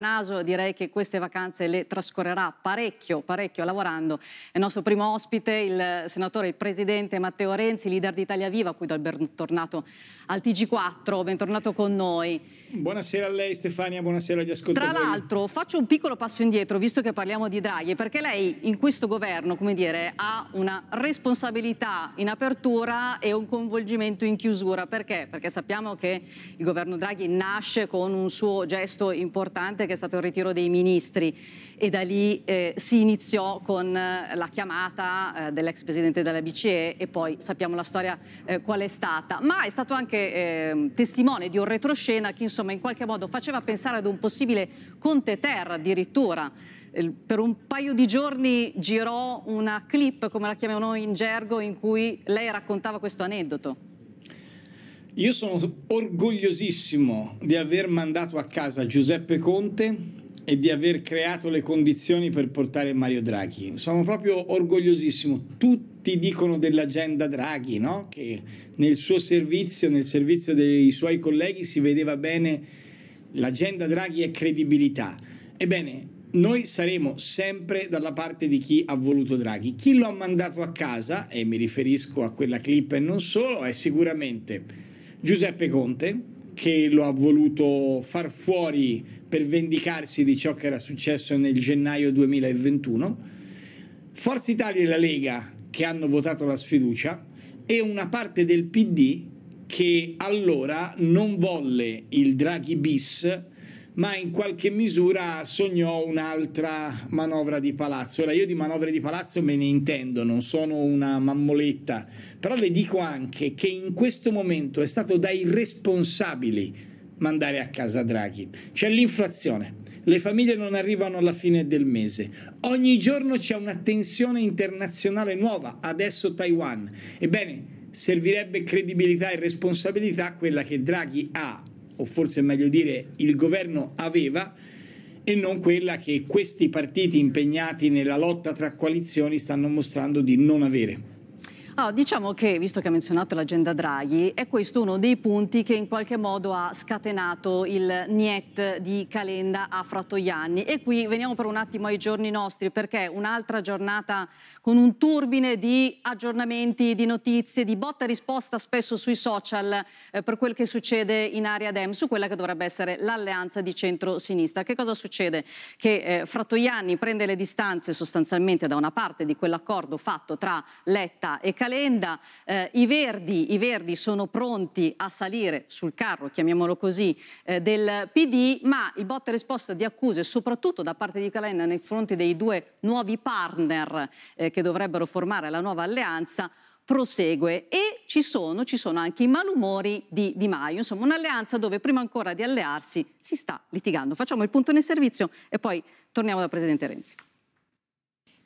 Naso direi che queste vacanze le trascorrerà parecchio, parecchio lavorando. È il nostro primo ospite, il senatore e presidente Matteo Renzi, leader di Italia Viva, qui dal bentornato al TG4, bentornato con noi. Buonasera a lei Stefania, buonasera agli ascoltatori. Tra l'altro faccio un piccolo passo indietro, visto che parliamo di Draghi, perché lei in questo governo, come dire, ha una responsabilità in apertura e un coinvolgimento in chiusura. Perché? Perché sappiamo che il governo Draghi nasce con un suo gesto importante che è stato il ritiro dei ministri e da lì eh, si iniziò con eh, la chiamata eh, dell'ex presidente della BCE e poi sappiamo la storia eh, qual è stata. Ma è stato anche ehm, testimone di un retroscena che insomma in qualche modo faceva pensare ad un possibile Conte Terra addirittura. Per un paio di giorni girò una clip, come la chiamiamo noi in gergo, in cui lei raccontava questo aneddoto. Io sono orgogliosissimo di aver mandato a casa Giuseppe Conte e di aver creato le condizioni per portare Mario Draghi. Sono proprio orgogliosissimo. Tutti dicono dell'agenda Draghi, no? che nel suo servizio, nel servizio dei suoi colleghi si vedeva bene l'agenda Draghi e credibilità. Ebbene, noi saremo sempre dalla parte di chi ha voluto Draghi. Chi lo ha mandato a casa, e mi riferisco a quella clip e non solo, è sicuramente Giuseppe Conte, che lo ha voluto far fuori per vendicarsi di ciò che era successo nel gennaio 2021, Forza Italia e la Lega che hanno votato la sfiducia e una parte del PD che allora non volle il Draghi bis ma in qualche misura sognò un'altra manovra di palazzo. Ora io di manovre di palazzo me ne intendo, non sono una mammoletta, però le dico anche che in questo momento è stato dai responsabili mandare a casa Draghi. C'è l'inflazione, le famiglie non arrivano alla fine del mese, ogni giorno c'è una tensione internazionale nuova, adesso Taiwan. Ebbene, servirebbe credibilità e responsabilità quella che Draghi ha o forse è meglio dire il governo aveva, e non quella che questi partiti impegnati nella lotta tra coalizioni stanno mostrando di non avere. Oh, diciamo che, visto che ha menzionato l'agenda Draghi, è questo uno dei punti che in qualche modo ha scatenato il niet di Calenda a Frattoianni. E qui veniamo per un attimo ai giorni nostri, perché un'altra giornata con un turbine di aggiornamenti, di notizie, di botta e risposta spesso sui social eh, per quel che succede in area Dem, su quella che dovrebbe essere l'alleanza di centro-sinistra. Che cosa succede? Che eh, Frattoianni prende le distanze sostanzialmente da una parte di quell'accordo fatto tra Letta e Calenda, Calenda, eh, i, verdi, i, verdi, sono pronti a salire sul carro, chiamiamolo così, eh, del PD, ma il botta e risposta di accuse, soprattutto da parte di Calenda nei confronti dei due nuovi partner eh, che dovrebbero formare la nuova alleanza, prosegue e ci sono, ci sono, anche i malumori di Di Maio, insomma un'alleanza dove prima ancora di allearsi si sta litigando. Facciamo il punto nel servizio e poi torniamo dal Presidente Renzi.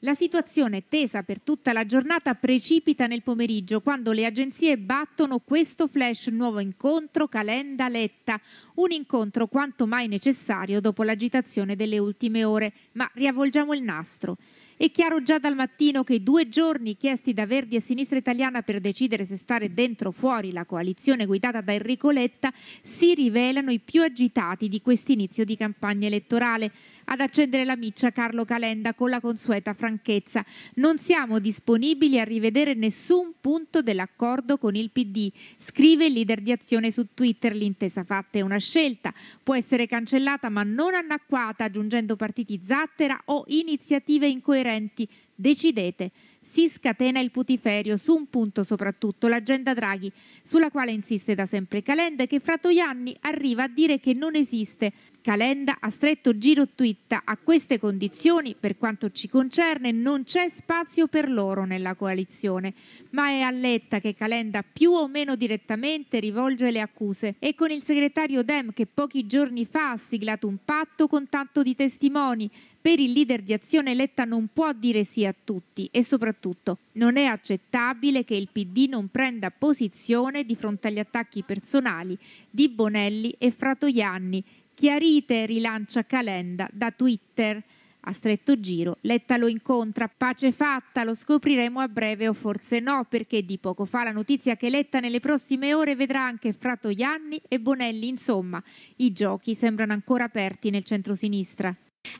La situazione tesa per tutta la giornata precipita nel pomeriggio quando le agenzie battono questo flash nuovo incontro Calenda Letta, un incontro quanto mai necessario dopo l'agitazione delle ultime ore, ma riavvolgiamo il nastro. È chiaro già dal mattino che i due giorni chiesti da Verdi e Sinistra Italiana per decidere se stare dentro o fuori la coalizione guidata da Enrico Letta si rivelano i più agitati di quest'inizio di campagna elettorale. Ad accendere la miccia Carlo Calenda con la consueta franchezza. Non siamo disponibili a rivedere nessun punto dell'accordo con il PD. Scrive il leader di azione su Twitter. L'intesa fatta è una scelta. Può essere cancellata ma non annacquata aggiungendo partiti zattera o iniziative incoerenti decidete. Si scatena il putiferio su un punto soprattutto, l'agenda Draghi, sulla quale insiste da sempre Calenda che fra Toianni arriva a dire che non esiste. Calenda ha stretto giro twitta a queste condizioni, per quanto ci concerne, non c'è spazio per loro nella coalizione, ma è a Letta che Calenda più o meno direttamente rivolge le accuse e con il segretario Dem che pochi giorni fa ha siglato un patto con tanto di testimoni per il leader di Azione Letta non può dire sì a tutti e soprattutto non è accettabile che il PD non prenda posizione di fronte agli attacchi personali di Bonelli e Fratoianni. Chiarite rilancia Calenda da Twitter. A stretto giro, Letta lo incontra, pace fatta, lo scopriremo a breve o forse no, perché di poco fa la notizia che Letta nelle prossime ore vedrà anche Fratoianni e Bonelli, insomma, i giochi sembrano ancora aperti nel centro-sinistra.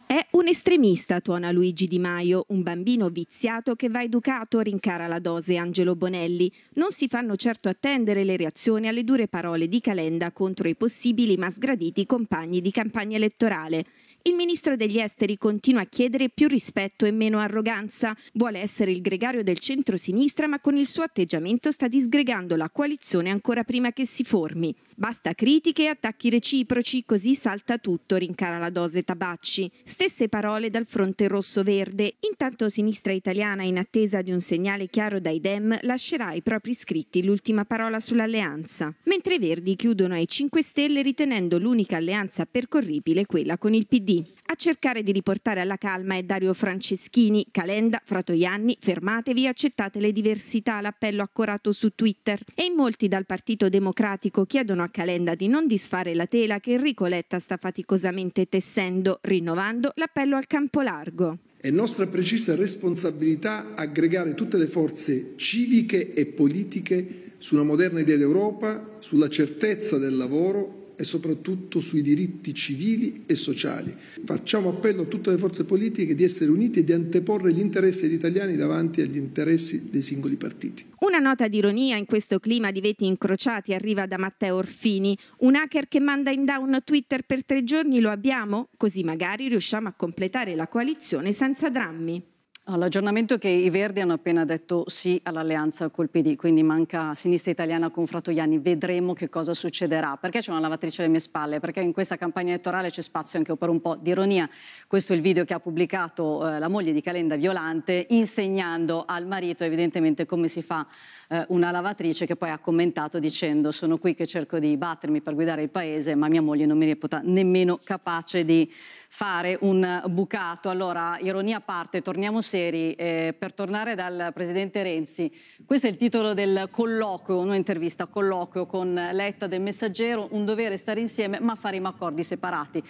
È un estremista, tuona Luigi Di Maio, un bambino viziato che va educato, rincara la dose Angelo Bonelli. Non si fanno certo attendere le reazioni alle dure parole di Calenda contro i possibili ma sgraditi compagni di campagna elettorale. Il ministro degli esteri continua a chiedere più rispetto e meno arroganza. Vuole essere il gregario del centro-sinistra, ma con il suo atteggiamento sta disgregando la coalizione ancora prima che si formi. Basta critiche e attacchi reciproci, così salta tutto, rincara la dose Tabacci. Stesse parole dal fronte rosso-verde. Intanto sinistra italiana, in attesa di un segnale chiaro dai Dem, lascerà ai propri iscritti l'ultima parola sull'alleanza. Mentre i Verdi chiudono ai 5 Stelle ritenendo l'unica alleanza percorribile quella con il PD. A cercare di riportare alla calma è Dario Franceschini, Calenda, Fratoianni, fermatevi, accettate le diversità, l'appello accorato su Twitter. E in molti dal Partito Democratico chiedono a Calenda di non disfare la tela che Enrico Letta sta faticosamente tessendo, rinnovando l'appello al campo largo. È nostra precisa responsabilità aggregare tutte le forze civiche e politiche su una moderna idea d'Europa, sulla certezza del lavoro e soprattutto sui diritti civili e sociali. Facciamo appello a tutte le forze politiche di essere unite e di anteporre gli interessi degli italiani davanti agli interessi dei singoli partiti. Una nota di ironia in questo clima di veti incrociati arriva da Matteo Orfini. Un hacker che manda in down Twitter per tre giorni lo abbiamo? Così magari riusciamo a completare la coalizione senza drammi. L'aggiornamento è che i Verdi hanno appena detto sì all'alleanza col PD, quindi manca sinistra italiana con Fratoiani. Vedremo che cosa succederà. Perché c'è una lavatrice alle mie spalle? Perché in questa campagna elettorale c'è spazio anche per un po' di ironia. Questo è il video che ha pubblicato eh, la moglie di Calenda Violante, insegnando al marito evidentemente come si fa eh, una lavatrice che poi ha commentato dicendo sono qui che cerco di battermi per guidare il paese, ma mia moglie non mi reputa nemmeno capace di fare un bucato. Allora, ironia a parte, torniamo seri. Eh, per tornare dal Presidente Renzi, questo è il titolo del colloquio, un'intervista, colloquio con Letta del Messaggero, un dovere stare insieme ma faremo accordi separati.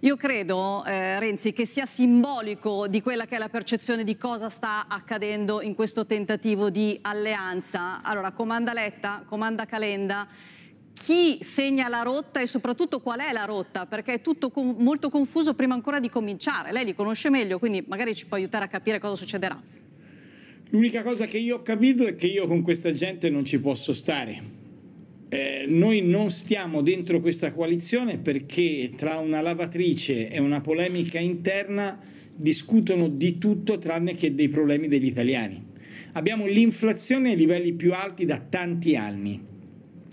Io credo, eh, Renzi, che sia simbolico di quella che è la percezione di cosa sta accadendo in questo tentativo di alleanza. Allora, comanda Letta, comanda Calenda, chi segna la rotta e soprattutto qual è la rotta, perché è tutto com molto confuso prima ancora di cominciare. Lei li conosce meglio, quindi magari ci può aiutare a capire cosa succederà. L'unica cosa che io ho capito è che io con questa gente non ci posso stare. Eh, noi non stiamo dentro questa coalizione perché tra una lavatrice e una polemica interna discutono di tutto tranne che dei problemi degli italiani. Abbiamo l'inflazione ai livelli più alti da tanti anni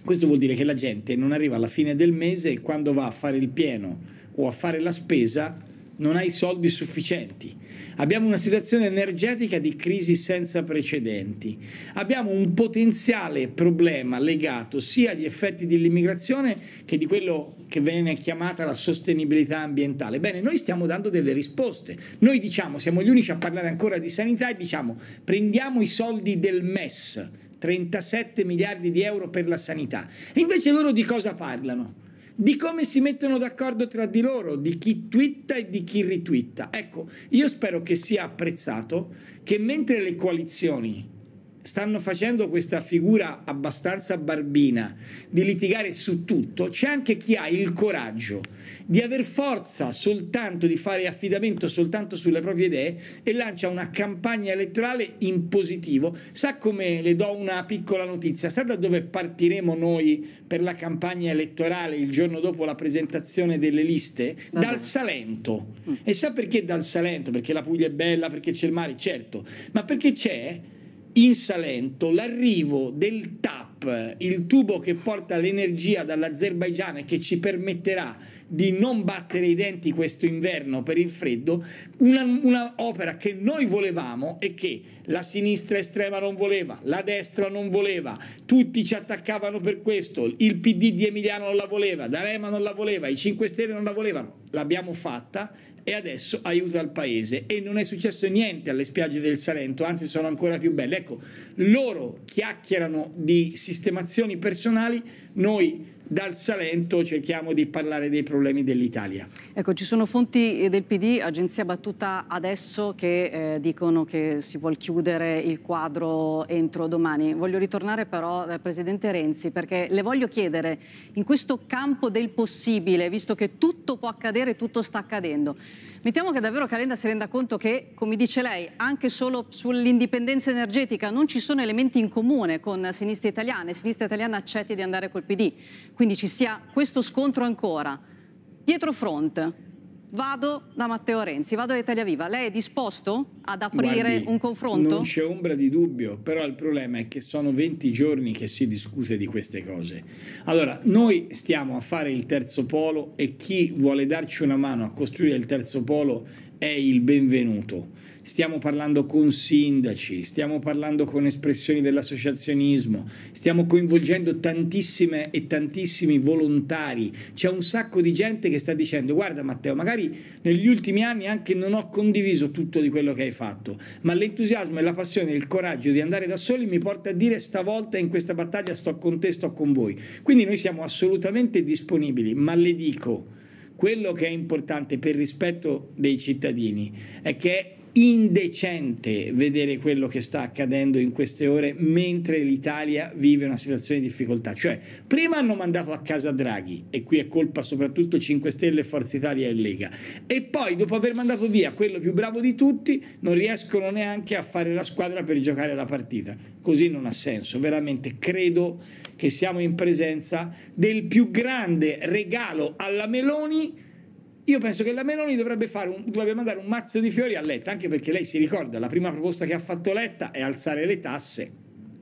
questo vuol dire che la gente non arriva alla fine del mese e quando va a fare il pieno o a fare la spesa non ha i soldi sufficienti. Abbiamo una situazione energetica di crisi senza precedenti. Abbiamo un potenziale problema legato sia agli effetti dell'immigrazione che di quello che viene chiamata la sostenibilità ambientale. Bene, noi stiamo dando delle risposte. Noi diciamo, siamo gli unici a parlare ancora di sanità e diciamo prendiamo i soldi del MES 37 miliardi di euro per la sanità. E invece loro di cosa parlano? Di come si mettono d'accordo tra di loro, di chi twitta e di chi ritwitta. Ecco, io spero che sia apprezzato che mentre le coalizioni stanno facendo questa figura abbastanza barbina di litigare su tutto, c'è anche chi ha il coraggio di aver forza soltanto di fare affidamento soltanto sulle proprie idee e lancia una campagna elettorale in positivo. Sa come le do una piccola notizia? Sa da dove partiremo noi per la campagna elettorale il giorno dopo la presentazione delle liste? Dal Salento. Mm. E sa perché dal Salento? Perché la Puglia è bella, perché c'è il mare, certo, ma perché c'è in Salento l'arrivo del TAP, il tubo che porta l'energia dall'Azerbaigian e che ci permetterà di non battere i denti questo inverno per il freddo, una, una, che noi volevamo e che la sinistra estrema non voleva, la destra non voleva, tutti ci attaccavano per questo, il PD di Emiliano non la voleva, D'Alema non la voleva, i 5 Stelle non la volevano, l'abbiamo fatta e adesso aiuta il paese e non è successo niente alle spiagge del Salento, anzi sono ancora più belle. Ecco, loro chiacchierano di sistemazioni personali, noi dal Salento cerchiamo di parlare dei problemi dell'Italia. Ecco, ci sono fonti del PD, agenzia battuta adesso, che eh, dicono che si vuole chiudere il quadro entro domani. Voglio ritornare però dal Presidente Renzi perché le voglio chiedere, in questo campo del possibile, visto che tutto può accadere, tutto sta accadendo, mettiamo che davvero Calenda si renda conto che, come dice lei, anche solo sull'indipendenza energetica non ci sono elementi in comune con sinistra italiana e sinistra italiana accetti di andare col PD, quindi ci sia questo scontro ancora. Dietro front, vado da Matteo Renzi, vado da Italia Viva. Lei è disposto ad aprire Guardi, un confronto? Non c'è ombra di dubbio, però il problema è che sono 20 giorni che si discute di queste cose. Allora, noi stiamo a fare il terzo polo e chi vuole darci una mano a costruire il terzo polo è il benvenuto stiamo parlando con sindaci, stiamo parlando con espressioni dell'associazionismo, stiamo coinvolgendo tantissime e tantissimi volontari. C'è un sacco di gente che sta dicendo guarda Matteo, magari negli ultimi anni anche non ho condiviso tutto di quello che hai fatto, ma l'entusiasmo e la passione e il coraggio di andare da soli mi porta a dire stavolta in questa battaglia sto con te, sto con voi. Quindi noi siamo assolutamente disponibili, ma le dico, quello che è importante per rispetto dei cittadini è che indecente vedere quello che sta accadendo in queste ore mentre l'Italia vive una situazione di difficoltà. Cioè, prima hanno mandato a casa Draghi, e qui è colpa soprattutto 5 Stelle, Forza Italia e Lega, e poi dopo aver mandato via quello più bravo di tutti, non riescono neanche a fare la squadra per giocare la partita. Così non ha senso, veramente credo che siamo in presenza del più grande regalo alla Meloni io penso che la Meloni dovrebbe, un, dovrebbe, mandare un mazzo di fiori a Letta, anche perché lei si ricorda, la prima proposta che ha fatto Letta è alzare le tasse.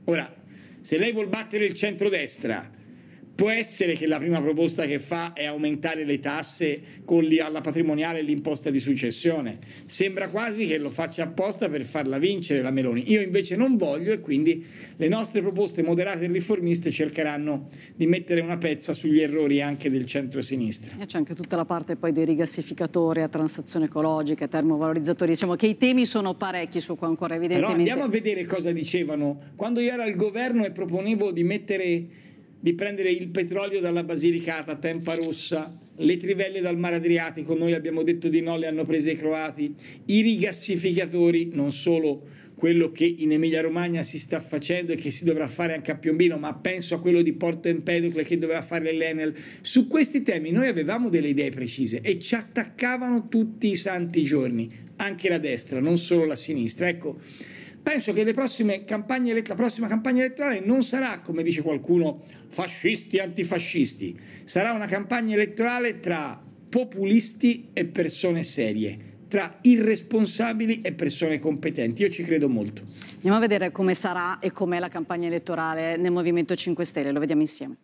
Ora, se lei vuol battere il centrodestra Può essere che la prima proposta che fa è aumentare le tasse con alla patrimoniale e l'imposta di successione. Sembra quasi che lo faccia apposta per farla vincere la Meloni. Io invece non voglio e quindi le nostre proposte moderate e riformiste cercheranno di mettere una pezza sugli errori anche del centro-sinistra. C'è anche tutta la parte poi dei rigassificatori a transazione ecologica, termovalorizzatori. Diciamo che i temi sono parecchi su cui ancora evidentemente... Però andiamo a vedere cosa dicevano. Quando io ero al governo e proponevo di mettere di prendere il petrolio dalla Basilicata, Tempa Rossa, le trivelle dal mare Adriatico, noi abbiamo detto di no, le hanno prese i croati, i rigassificatori, non solo quello che in Emilia Romagna si sta facendo e che si dovrà fare anche a Piombino, ma penso a quello di Porto Empedocle che doveva fare l'Enel. Su questi temi noi avevamo delle idee precise e ci attaccavano tutti i santi giorni, anche la destra, non solo la sinistra. Ecco, penso che le prossime campagne, la prossima campagna elettorale non sarà, come dice qualcuno, fascisti e antifascisti, sarà una campagna elettorale tra populisti e persone serie tra irresponsabili e persone competenti. Io ci credo molto. Andiamo a vedere come sarà e com'è la campagna elettorale nel Movimento 5 Stelle, lo vediamo insieme.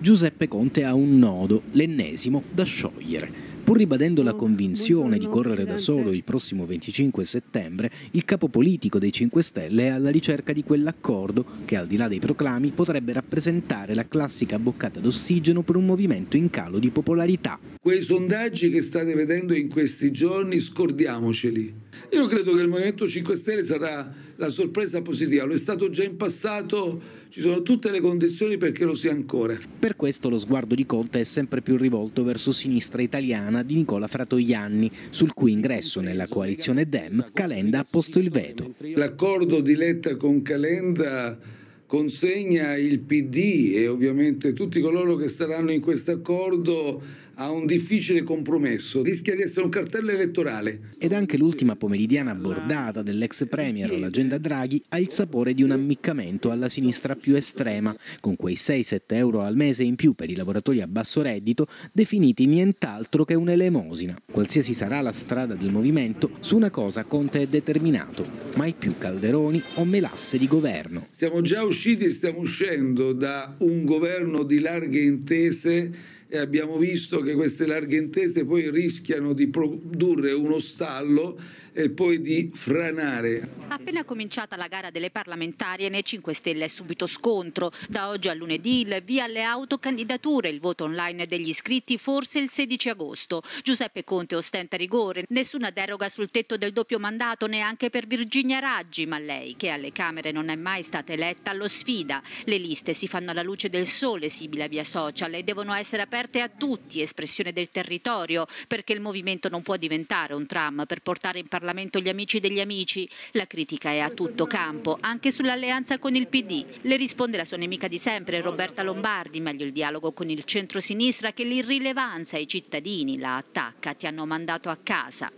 Giuseppe Conte ha un nodo, l'ennesimo, da sciogliere. Pur ribadendo la convinzione di correre da solo il prossimo 25 settembre, il capo politico dei 5 Stelle è alla ricerca di quell'accordo che, al di là dei proclami, potrebbe rappresentare la classica boccata d'ossigeno per un movimento in calo di popolarità. Quei sondaggi che state vedendo in questi giorni, scordiamoceli. Io credo che il Movimento 5 Stelle sarà la sorpresa positiva, lo è stato già in passato, ci sono tutte le condizioni perché lo sia ancora. Per questo lo sguardo di Conte è sempre più rivolto verso sinistra italiana di Nicola Fratoianni, sul cui ingresso nella coalizione Dem Calenda ha posto il veto. L'accordo di Letta con Calenda consegna il PD e ovviamente tutti coloro che staranno in questo accordo a un difficile compromesso, rischia di essere un cartello elettorale. Ed anche l'ultima pomeridiana abbordata dell'ex premier all'agenda Draghi ha il sapore di un ammiccamento alla sinistra più estrema, con quei 6-7 euro al mese in più per i lavoratori a basso reddito, definiti nient'altro che un'elemosina. Qualsiasi sarà la strada del movimento, su una cosa Conte è determinato, mai più Calderoni o melasse di governo. Siamo già usciti e stiamo uscendo da un governo di larghe intese e abbiamo visto che queste larghe intese poi rischiano di produrre uno stallo e poi di franare. Appena cominciata la gara delle parlamentari nei 5 Stelle è subito scontro. Da oggi a lunedì il via alle autocandidature, il voto online degli iscritti forse il 16 agosto. Giuseppe Conte ostenta rigore, nessuna deroga sul tetto del doppio mandato neanche per Virginia Raggi, ma lei, che alle Camere non è mai stata eletta, lo sfida. Le liste si fanno alla luce del sole, sibila via social, e devono essere aperte aperte a tutti, espressione del territorio, perché il movimento non può diventare un tram per portare in Parlamento gli amici degli amici. La critica è a tutto campo, anche sull'alleanza con il PD. Le risponde la sua nemica di sempre, Roberta Lombardi, meglio il dialogo con il centro-sinistra che l'irrilevanza ai cittadini la attacca, ti hanno mandato a casa.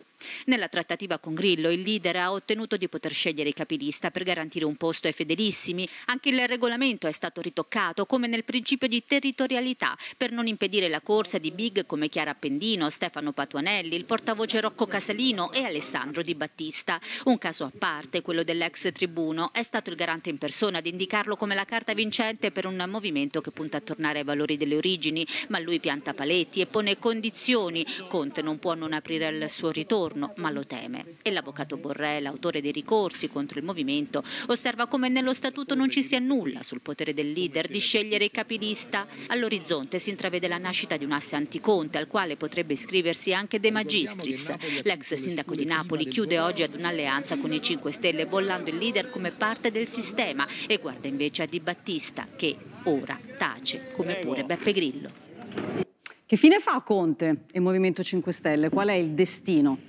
Nella trattativa con Grillo il leader ha ottenuto di poter scegliere i capilista per garantire un posto ai fedelissimi. Anche il regolamento è stato ritoccato come nel principio di territorialità per non impedire la corsa di big come Chiara Appendino, Stefano Patuanelli, il portavoce Rocco Casalino e Alessandro Di Battista. Un caso a parte, quello dell'ex tribuno, è stato il garante in persona ad indicarlo come la carta vincente per un movimento che punta a tornare ai valori delle origini, ma lui pianta paletti e pone condizioni. Conte non può non aprire il suo ritorno giorno, ma lo teme. E l'avvocato Borrell, autore dei ricorsi contro il movimento, osserva come nello statuto non ci sia nulla sul potere del leader di scegliere il capilista. All'orizzonte si intravede la nascita di un asse anticonte al quale potrebbe iscriversi anche De Magistris. L'ex sindaco di Napoli chiude oggi ad un'alleanza con i 5 Stelle bollando il leader come parte del sistema e guarda invece a Di Battista che ora tace come pure Beppe Grillo. Che fine fa Conte e il Movimento 5 Stelle? Qual è il destino?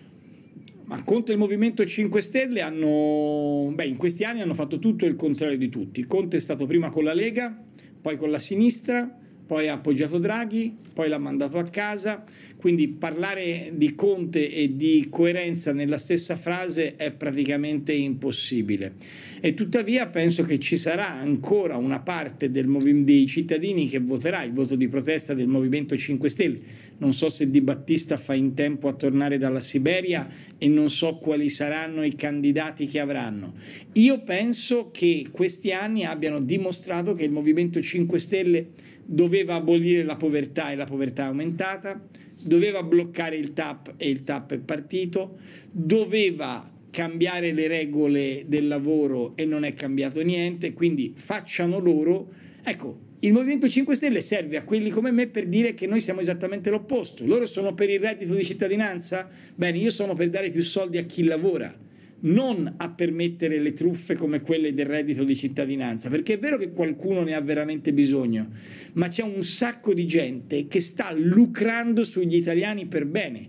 Ma Conte e il Movimento 5 Stelle hanno, beh, in questi anni hanno fatto tutto il contrario di tutti. Conte è stato prima con la Lega, poi con la sinistra, poi ha appoggiato Draghi, poi l'ha mandato a casa. Quindi parlare di Conte e di coerenza nella stessa frase è praticamente impossibile. E tuttavia penso che ci sarà ancora una parte dei cittadini che voterà il voto di protesta del Movimento 5 Stelle non so se Di Battista fa in tempo a tornare dalla Siberia e non so quali saranno i candidati che avranno. Io penso che questi anni abbiano dimostrato che il Movimento 5 Stelle doveva abolire la povertà e la povertà è aumentata, doveva bloccare il TAP e il TAP è partito, doveva cambiare le regole del lavoro e non è cambiato niente, quindi facciano loro. Ecco, il Movimento 5 Stelle serve a quelli come me per dire che noi siamo esattamente l'opposto. Loro sono per il reddito di cittadinanza? Bene, io sono per dare più soldi a chi lavora, non a permettere le truffe come quelle del reddito di cittadinanza, perché è vero che qualcuno ne ha veramente bisogno, ma c'è un sacco di gente che sta lucrando sugli italiani per bene.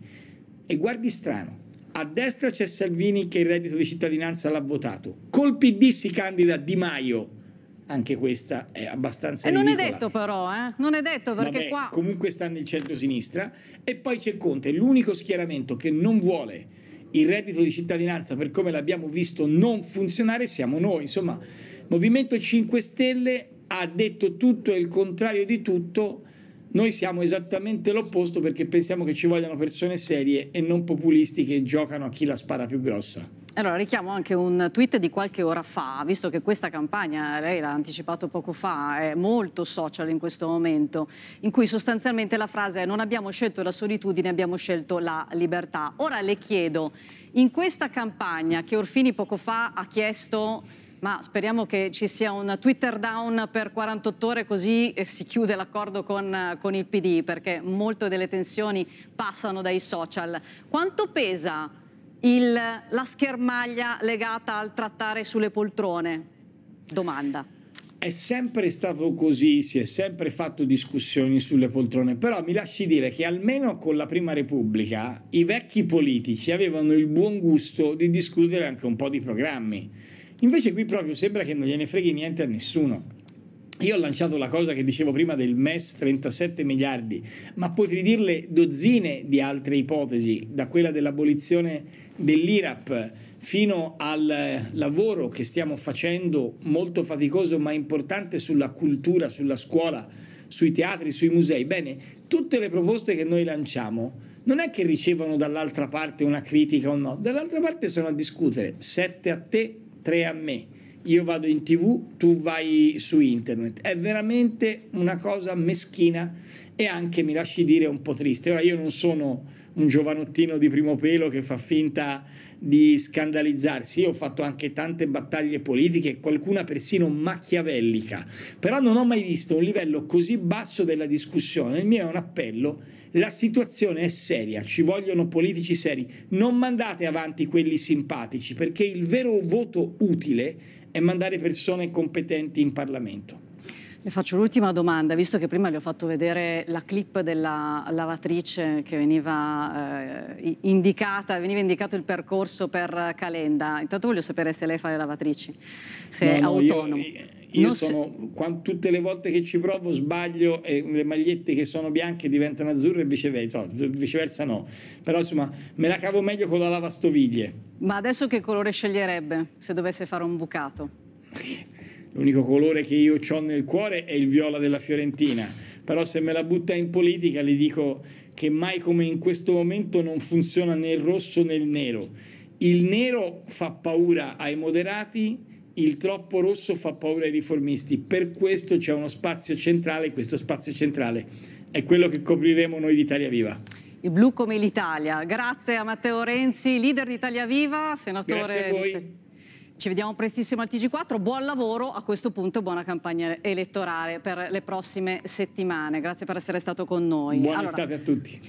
E guardi strano, a destra c'è Salvini che il reddito di cittadinanza l'ha votato, col PD si candida Di Maio anche questa è abbastanza e non ridicola. è detto però, eh? non è detto perché Vabbè, qua... comunque sta nel centro-sinistra e poi c'è Conte, l'unico schieramento che non vuole il reddito di cittadinanza per come l'abbiamo visto non funzionare siamo noi, insomma Movimento 5 Stelle ha detto tutto e il contrario di tutto noi siamo esattamente l'opposto perché pensiamo che ci vogliano persone serie e non populisti che giocano a chi la spara più grossa. Allora richiamo anche un tweet di qualche ora fa, visto che questa campagna, lei l'ha anticipato poco fa, è molto social in questo momento, in cui sostanzialmente la frase è non abbiamo scelto la solitudine, abbiamo scelto la libertà. Ora le chiedo, in questa campagna che Orfini poco fa ha chiesto ma speriamo che ci sia un Twitter down per 48 ore così si chiude l'accordo con, con, il PD perché molte delle tensioni passano dai social. Quanto pesa il, la schermaglia legata al trattare sulle poltrone? Domanda. È sempre stato così, si è sempre fatto discussioni sulle poltrone, però mi lasci dire che almeno con la Prima Repubblica i vecchi politici avevano il buon gusto di discutere anche un po' di programmi. Invece qui proprio sembra che non gliene freghi niente a nessuno. Io ho lanciato la cosa che dicevo prima del MES 37 miliardi, ma potrei dirle dozzine di altre ipotesi, da quella dell'abolizione dell'IRAP fino al lavoro che stiamo facendo molto faticoso ma importante sulla cultura, sulla scuola, sui teatri, sui musei. Bene, tutte le proposte che noi lanciamo non è che ricevono dall'altra parte una critica o no, dall'altra parte sono a discutere sette a te, tre a me io vado in tv, tu vai su internet. È veramente una cosa meschina e anche, mi lasci dire, un po' triste. Ora io non sono un giovanottino di primo pelo che fa finta di scandalizzarsi. Io ho fatto anche tante battaglie politiche, qualcuna persino macchiavellica, però non ho mai visto un livello così basso della discussione. Il mio è un appello. La situazione è seria, ci vogliono politici seri. Non mandate avanti quelli simpatici, perché il vero voto utile è mandare persone competenti in Parlamento. Le faccio l'ultima domanda, visto che prima le ho fatto vedere la clip della lavatrice che veniva eh, indicata, veniva indicato il percorso per Calenda. Intanto voglio sapere se lei fa le lavatrici, se no, è no, autonomo. Io, io sono, quando, tutte le volte che ci provo sbaglio e le magliette che sono bianche diventano azzurre e viceversa, no, viceversa no. Però insomma me la cavo meglio con la lavastoviglie. Ma adesso che colore sceglierebbe se dovesse fare un bucato? L'unico colore che io ho nel cuore è il viola della Fiorentina, però se me la butta in politica gli dico che mai come in questo momento non funziona né il rosso né il nero. Il nero fa paura ai moderati, il troppo rosso fa paura ai riformisti. Per questo c'è uno spazio centrale e questo spazio centrale è quello che copriremo noi di Italia Viva. Il blu come l'Italia. Grazie a Matteo Renzi, leader di Italia Viva, senatore. Grazie a voi. Ci vediamo prestissimo al TG4, buon lavoro a questo punto, buona campagna elettorale per le prossime settimane. Grazie per essere stato con noi. Buona allora, estate a tutti.